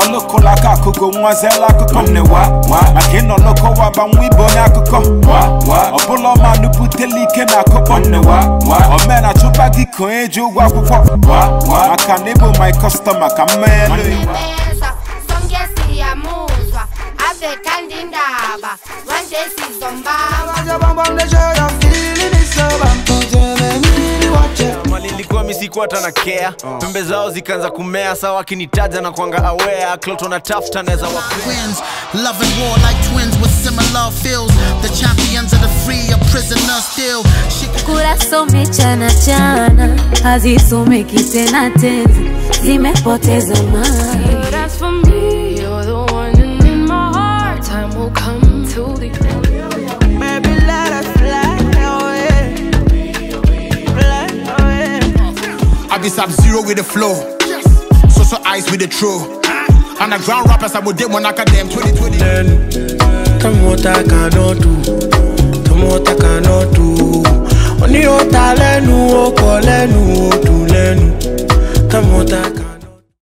ọlụkụla aka akụkọ nwazela akụkọ nnewa maka ịnọ n'ụkọwa banwe ibe onye akụkọ ọbụla ọma nupụtela ike na akụkọ nnewa omena chụba gị ka onye ji ụgwọ akwụkwọ maka na ịbụ my customer ka mmanya Pesa, sonke siyamuzwa ave khanda indaba manje sizombaba mali misikuwa hata na kea pembe zao zikaanza kumea sawa akinitaja na kwanga awea kloto na tafta naweza wa. Love and war like twins with similar feels. The champions of the free, are prisoners still. She kurasome chana chana hazisomeki tena tenzi zimepoteza maana That's for me. You're the one in my heart. Time will come to the Baby, I be sub zero with the flow. So so ice with the throw. Underground rappers I would dip one academ 2020. Tell me what I cannot do. What I cannot do. What I can.